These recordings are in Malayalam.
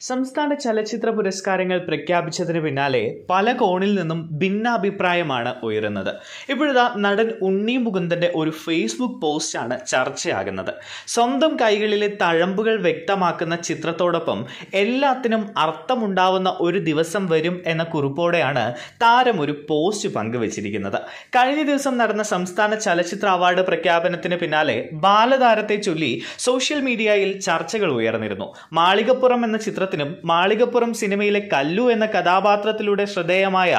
സംസ്ഥാന ചലച്ചിത്ര പുരസ്കാരങ്ങൾ പ്രഖ്യാപിച്ചതിന് പിന്നാലെ പല കോണിൽ നിന്നും ഭിന്നാഭിപ്രായമാണ് ഉയരുന്നത്. ഇപ്പോഴിതാ നടൻ ഉണ്ണി മുകുന്ദന്റെ ഒരു ഫേസ്ബുക്ക് പോസ്റ്റാണ് ചർച്ചയാകുന്നത്. സ്വന്തം കൈകളിലെ തഴമ്പുകൾ വ്യക്തമാക്കുന്ന ചിത്രത്തോടൊപ്പം എല്ലാത്തിനും അർത്ഥമുണ്ടാവുന്ന ഒരു ദിവസം വരും എന്ന കുറിപ്പോടെയാണ് താരം ഒരു പോസ്റ്റ് പങ്കുവച്ചിരിക്കുന്നത്. കഴിഞ്ഞ ദിവസം നടന്ന സംസ്ഥാന ചലച്ചിത്ര അവാർഡ് പ്രഖ്യാപനത്തിന് പിന്നാലെ ബാലതാരത്തെ ചൊല്ലി സോഷ്യൽ മീഡിയയിൽ ചർച്ചകൾ ഉയർന്നിരുന്നു. മാളികപ്പുറം എന്ന ചിത്രത്തിനും മാളികപ്പുറം സിനിമയിലെ കല്ലു എന്ന കഥാപാത്രത്തിലൂടെ ശ്രദ്ധേയമായ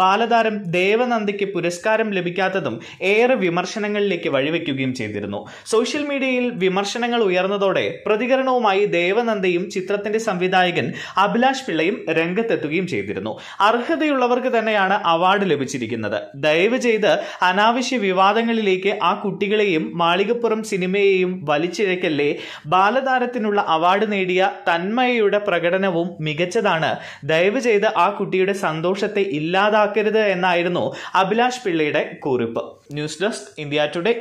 ബാലതാരം ദേവനന്ദിക്ക് പുരസ്കാരം ലഭിക്കാത്തതും ഏറെ വിമർശനങ്ങളിലേക്ക് വഴിവെക്കുകയും ചെയ്തിരുന്നു. സോഷ്യൽ മീഡിയയിൽ വിമർശനങ്ങൾ ഉയർന്നതോടെ പ്രതികരണവുമായി ദേവനന്ദയും ചിത്രത്തിന്റെ സംവിധായകൻ അഭിലാഷ് പിള്ളയും രംഗത്തെത്തുകയും ചെയ്തിരുന്നു. അർഹതയുള്ളവർക്ക് തന്നെയാണ് അവാർഡ് ലഭിച്ചിരിക്കുന്നത്. ദയവ് ചെയ്ത് അനാവശ്യ വിവാദങ്ങളിലേക്ക് ആ കുട്ടികളെയും മാളികപ്പുറം സിനിമയെയും വലിച്ചിഴക്കല്ലേ? ബാലതാരത്തിനുള്ള അവാർഡ് നേടിയ തന്മയയുടെ പ്രകടനവും മികച്ചതാണ്. ദയവ് ചെയ്ത് ആ കുട്ടിയുടെ സന്തോഷത്തെ ഇല്ലാതാക്കരുത് എന്നായിരുന്നു അഭിലാഷ് പിള്ളയുടെ കുറിപ്പ്. News desk India today.